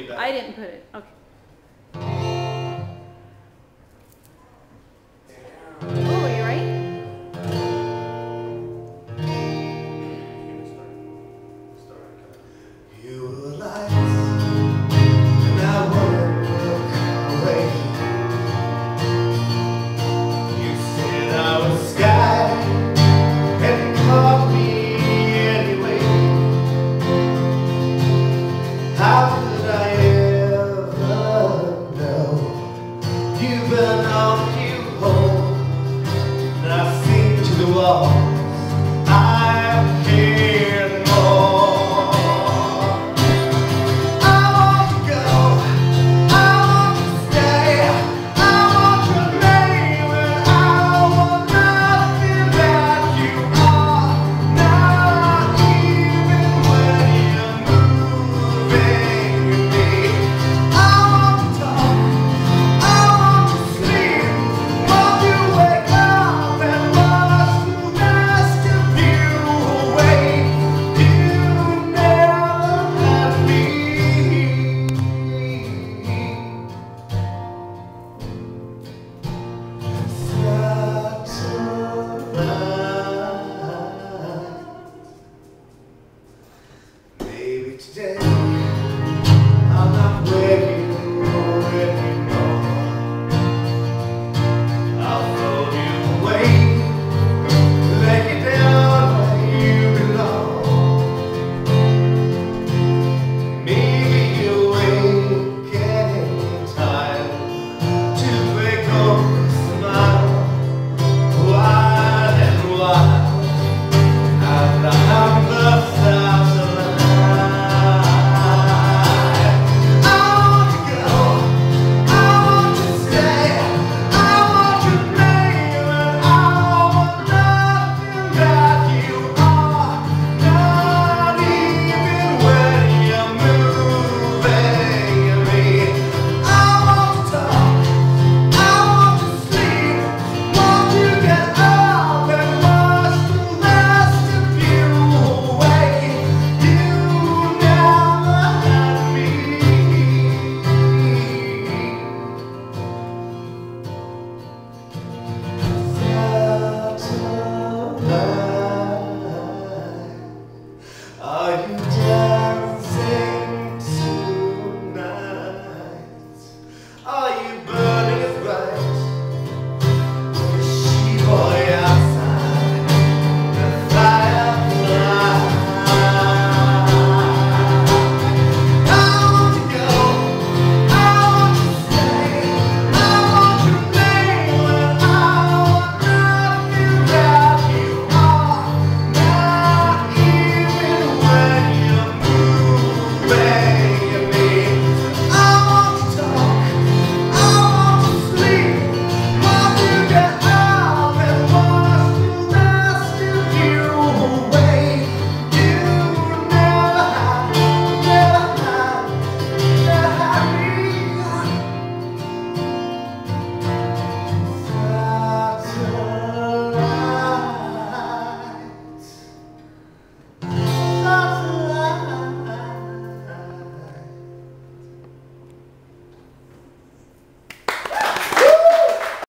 I didn't put it, okay. 와 Today.